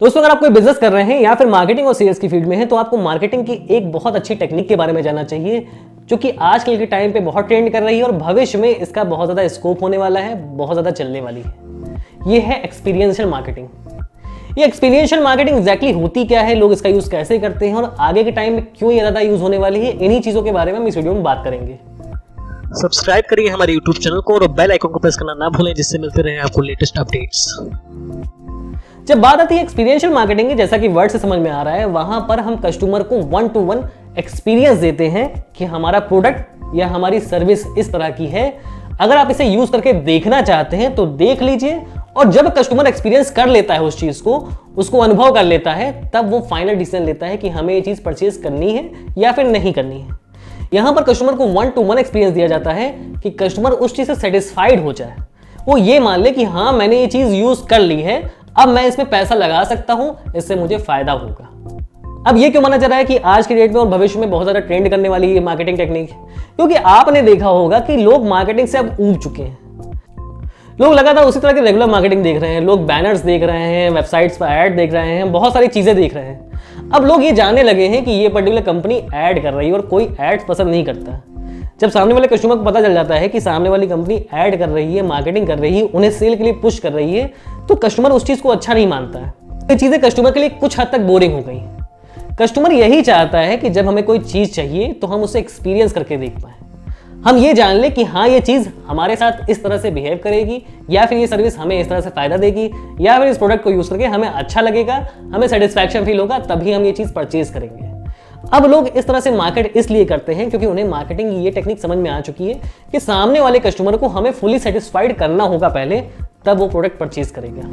दोस्तों, अगर आप कोई बिज़नेस कर रहे हैं या फिर मार्केटिंग और सेल्स की फ़ील्ड में है तो आपको मार्केटिंग की एक बहुत अच्छी टेक्निक के बारे में जानना चाहिए, जो कि आजकल के टाइम पे बहुत ट्रेंड कर रही है और भविष्य में इसका बहुत ज़्यादा स्कोप होने वाला है, बहुत ज़्यादा चलने वाली है। ये है एक्सपीरियंशियल मार्केटिंग ये एक्सपीरियंशियल मार्केटिंग एग्जैक्टली होती क्या है? लोग इसका यूज़ कैसे करते हैं? और आगे के टाइम में क्यों ये ज़्यादा यूज़ होने वाली है? इन्हीं चीज़ों के बारे में हम इस वीडियो में बात करेंगे। सब्सक्राइब करिए हमारे यूट्यूब चैनल को और बेल आइकन को प्रेस करना ना भूलें, जिससे मिलते रहे आपको लेटेस्ट अपडेट्स जब बात आती है एक्सपीरियंशियल मार्केटिंग की, जैसा कि वर्ड से समझ में आ रहा है, वहाँ पर हम कस्टमर को वन टू वन एक्सपीरियंस देते हैं कि हमारा प्रोडक्ट या हमारी सर्विस इस तरह की है। अगर आप इसे यूज़ करके देखना चाहते हैं तो देख लीजिए। और जब कस्टमर एक्सपीरियंस कर लेता है उस चीज़ को, उसको अनुभव कर लेता है, तब वो फाइनल डिसीज़न लेता है कि हमें ये चीज़ परचेज करनी है या फिर नहीं करनी है। यहाँ पर कस्टमर को वन टू वन एक्सपीरियंस दिया जाता है कि कस्टमर उस चीज़ से सेटिस्फाइड हो जाए। वो ये मान ले कि हाँ मैंने ये चीज़ यूज़ कर ली है अब मैं इसमें पैसा लगा सकता हूँ, इससे मुझे फ़ायदा होगा। अब ये क्यों माना जा रहा है कि आज के डेट में और भविष्य में बहुत ज़्यादा ट्रेंड करने वाली ये मार्केटिंग टेक्निक क्योंकि आपने देखा होगा कि लोग मार्केटिंग से अब ऊब चुके हैं। लोग लगातार उसी तरह की रेगुलर मार्केटिंग देख रहे हैं, लोग बैनर्स देख रहे हैं वेबसाइट्स पर ऐड देख रहे हैं, बहुत सारी चीज़ें देख रहे हैं। अब लोग ये जानने लगे हैं कि ये पर्टिकुलर कंपनी ऐड कर रही है और कोई ऐड पसंद नहीं करता। जब सामने वाले कस्टमर को पता चल जाता है कि सामने वाली कंपनी ऐड कर रही है मार्केटिंग कर रही है, उन्हें सेल के लिए पुश कर रही है तो कस्टमर उस चीज़ को अच्छा नहीं मानता है। ये चीज़ें कस्टमर के लिए कुछ हद तक बोरिंग हो गई। कस्टमर यही चाहता है कि जब हमें कोई चीज़ चाहिए तो हम उसे एक्सपीरियंस करके देख पाए। हम ये जान ले कि हाँ ये चीज़ हमारे साथ इस तरह से बिहेव करेगी, या फिर ये सर्विस हमें इस तरह से फ़ायदा देगी, या फिर इस प्रोडक्ट को यूज़ करके हमें अच्छा लगेगा, हमें सेटिस्फैक्शन फील होगा, तभी हम ये चीज़ परचेज करेंगे। अब लोग इस तरह से मार्केट इसलिए करते हैं क्योंकि उन्हें मार्केटिंग की ये टेक्निक समझ में आ चुकी है कि सामने वाले कस्टमर को हमें फुली सेटिस्फाइड करना होगा पहले, तब वो प्रोडक्ट परचेज करेगा।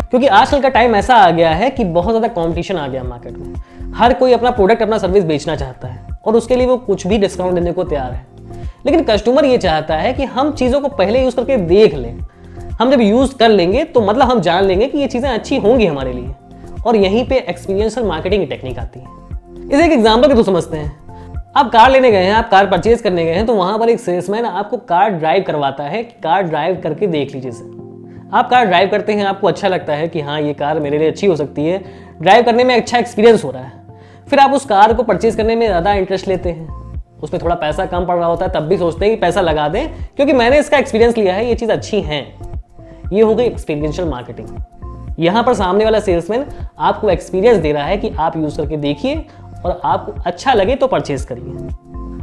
क्योंकि आजकल का टाइम ऐसा आ गया है कि बहुत ज़्यादा कॉम्पिटिशन आ गया मार्केट में। हर कोई अपना प्रोडक्ट अपना सर्विस बेचना चाहता है और उसके लिए वो कुछ भी डिस्काउंट देने को तैयार है। लेकिन कस्टमर ये चाहता है कि हम चीज़ों को पहले यूज़ करके देख लें। हम जब यूज़ कर लेंगे तो मतलब हम जान लेंगे कि ये चीज़ें अच्छी होंगी हमारे लिए। और यहीं पे एक्सपीरियंशियल मार्केटिंग की टेक्निक आती है। इसे एक एग्ज़ाम्पल के तो समझते हैं। आप कार लेने गए हैं, आप कार परचेज करने गए हैं तो वहाँ पर एक सेल्समैन आपको कार ड्राइव करवाता है कि कार ड्राइव करके देख लीजिए सर आप कार ड्राइव करते हैं, आपको अच्छा लगता है कि हाँ ये कार मेरे लिए अच्छी हो सकती है। ड्राइव करने में अच्छा एक्सपीरियंस हो रहा है। फिर आप उस कार को परचेज करने में ज़्यादा इंटरेस्ट लेते हैं। उसमें थोड़ा पैसा कम पड़ रहा होता है, तब भी सोचते हैं कि पैसा लगा दें, क्योंकि मैंने इसका एक्सपीरियंस लिया है, ये चीज़ अच्छी है। ये हो गई एक्सपीरियंशियल मार्केटिंग यहाँ पर सामने वाला सेल्समैन आपको एक्सपीरियंस दे रहा है कि आप यूज़ करके देखिए और आपको अच्छा लगे तो परचेज करिए।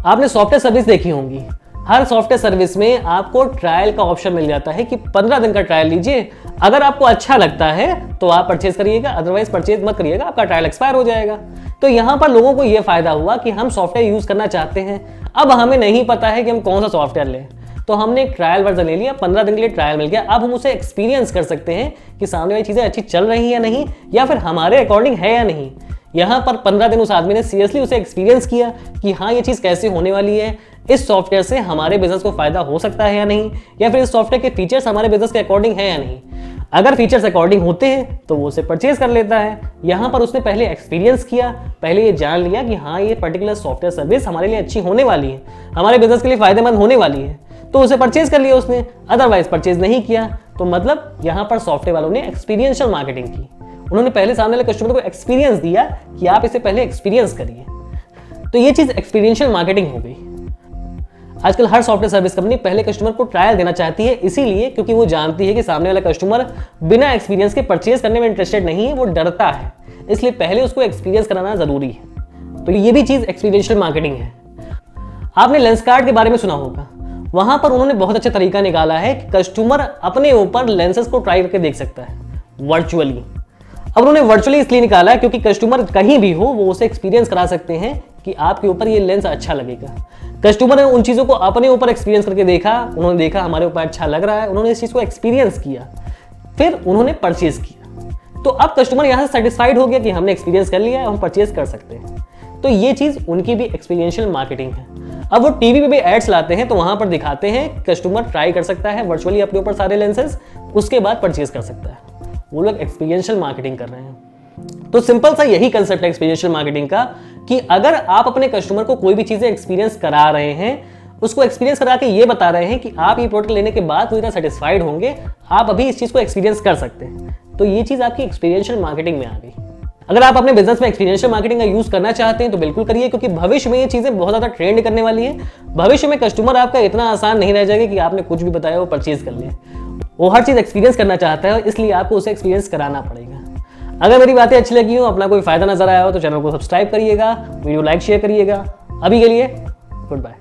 आपने सॉफ्टवेयर सर्विस देखी होंगी। हर सॉफ्टवेयर सर्विस में आपको ट्रायल का ऑप्शन मिल जाता है कि पंद्रह दिन का ट्रायल लीजिए। अगर आपको अच्छा लगता है तो आप परचेज करिएगा अदरवाइज़ परचेज मत करिएगा, आपका ट्रायल एक्सपायर हो जाएगा। तो यहाँ पर लोगों को यह फ़ायदा हुआ कि हम सॉफ्टवेयर यूज़ करना चाहते हैं। अब हमें नहीं पता है कि हम कौन सा सॉफ्टवेयर लें। तो हमने एक ट्रायल वर्जन ले लिया, पंद्रह दिन के लिए ट्रायल मिल गया। अब हम उसे एक्सपीरियंस कर सकते हैं कि सामने वाली चीज़ें अच्छी चल रही है या नहीं, या फिर हमारे अकॉर्डिंग है या नहीं। यहाँ पर पंद्रह दिन उस आदमी ने सीरियसली उसे एक्सपीरियंस किया कि हाँ ये चीज़ कैसे होने वाली है? इस सॉफ्टवेयर से हमारे बिज़नेस को फ़ायदा हो सकता है या नहीं? या फिर इस सॉफ्टवेयर के फीचर्स हमारे बिज़नेस के अकॉर्डिंग है या नहीं? अगर फीचर्स अकॉर्डिंग होते हैं तो वो उसे परचेज कर लेता है। यहाँ पर उसने पहले एक्सपीरियंस किया, पहले ये जान लिया कि हाँ ये पर्टिकुलर सॉफ्टवेयर सर्विस हमारे लिए अच्छी होने वाली है, हमारे बिज़नेस के लिए फ़ायदेमंद होने वाली है। तो उसे परचेज कर लिया उसने अदरवाइज़ परचेज नहीं किया। तो मतलब यहाँ पर सॉफ्टवेयर वालों ने एक्सपीरियंशियल मार्केटिंग की। उन्होंने पहले सामने वाले कस्टमर को एक्सपीरियंस दिया कि आप इसे पहले एक्सपीरियंस करिए। तो ये चीज़ एक्सपीरियंशियल मार्केटिंग हो गई। आजकल हर सॉफ्टवेयर सर्विस कंपनी पहले कस्टमर को ट्रायल देना चाहती है, इसीलिए क्योंकि वो जानती है कि सामने वाला कस्टमर बिना एक्सपीरियंस के परचेज करने में इंटरेस्टेड नहीं है, वो डरता है। इसलिए पहले उसको एक्सपीरियंस कराना ज़रूरी है। तो ये भी चीज़ एक्सपीरियंशियल मार्केटिंग है। आपने लेंस कार्ड के बारे में सुना होगा। वहाँ पर उन्होंने बहुत अच्छा तरीका निकाला है कि कस्टमर अपने ऊपर लेंसेज को ट्राई करके देख सकता है वर्चुअली अब उन्होंने वर्चुअली इसलिए निकाला क्योंकि कस्टमर कहीं भी हो, वो उसे एक्सपीरियंस करा सकते हैं कि आपके ऊपर ये लेंस अच्छा लगेगा। कस्टमर ने उन चीज़ों को अपने ऊपर एक्सपीरियंस करके देखा, उन्होंने देखा हमारे ऊपर अच्छा लग रहा है, उन्होंने इस चीज़ को एक्सपीरियंस किया, फिर उन्होंने परचेज किया। तो अब कस्टमर यहाँ से सेटिस्फाइड हो गया कि हमने एक्सपीरियंस कर लिया है, हम परचेज कर सकते हैं। तो ये चीज़ उनकी भी एक्सपीरियंशियल मार्केटिंग है। अब वो टीवी पे भी एड्स लाते हैं तो वहाँ पर दिखाते हैं कस्टमर ट्राई कर सकता है वर्चुअली अपने ऊपर सारे लेंसेज उसके बाद परचेज कर सकता है। वो लोग एक्सपीरियंशियल मार्केटिंग कर रहे हैं। तो सिंपल सा यही कंसेप्ट है एक्सपीरियंशियल मार्केटिंग का कि अगर आप अपने कस्टमर को कोई भी चीज़ें एक्सपीरियंस करा रहे हैं, उसको एक्सपीरियंस करा के ये बता रहे हैं कि आप ये प्रोडक्ट लेने के बाद तरह सेटिस्फाइड होंगे, आप अभी इस चीज़ को एक्सपीरियंस कर सकते हैं। तो ये चीज़ आपकी एक्सपीरियंशियल मार्केटिंग में आ गई। अगर आप अपने बिज़नेस में एक्सपीरियंशियल मार्केटिंग का यूज़ करना चाहते हैं तो बिल्कुल करिए, क्योंकि भविष्य में ये चीज़ें बहुत ज़्यादा ट्रेंड करने वाली है। भविष्य में कस्टमर आपका इतना आसान नहीं रह जाएगा कि आपने कुछ भी बताया, वो परचेज कर लिया वो हर चीज़ एक्सपीरियंस करना चाहता है, इसलिए आपको उसे एक्सपीरियंस कराना पड़ेगा। अगर मेरी बातें अच्छी लगी हो, अपना कोई फ़ायदा नज़र आया हो तो चैनल को सब्सक्राइब करिएगा, वीडियो लाइक शेयर करिएगा। अभी के लिए गुड बाय